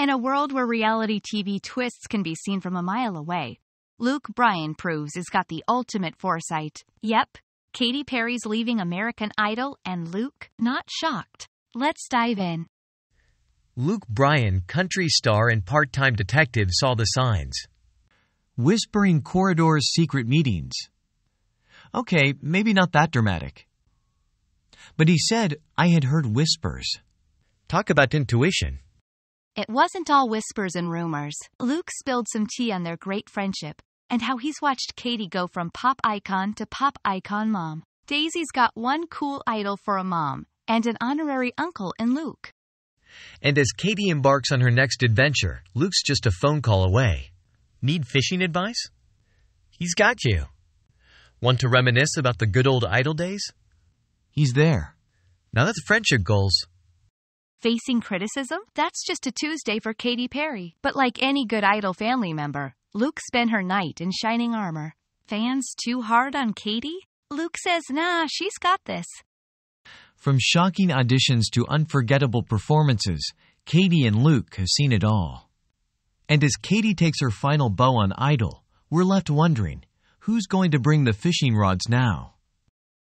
In a world where reality TV twists can be seen from a mile away, Luke Bryan proves he's got the ultimate foresight. Yep, Katy Perry's leaving American Idol, and Luke, not shocked. Let's dive in. Luke Bryan, country star and part time detective, saw the signs. Whispering corridors, secret meetings. Okay, maybe not that dramatic. But he said, I had heard whispers. Talk about intuition. It wasn't all whispers and rumors. Luke spilled some tea on their great friendship and how he's watched Katy go from pop icon to pop icon mom. Daisy's got one cool idol for a mom and an honorary uncle in Luke. And as Katy embarks on her next adventure, Luke's just a phone call away. Need fishing advice? He's got you. Want to reminisce about the good old idol days? He's there. Now that's friendship goals. Facing criticism? That's just a Tuesday for Katy Perry. But like any good idol family member, Luke spent her knight in shining armor. Fans too hard on Katy? Luke says, nah, she's got this. From shocking auditions to unforgettable performances, Katy and Luke have seen it all. And as Katy takes her final bow on Idol, we're left wondering who's going to bring the fishing rods now?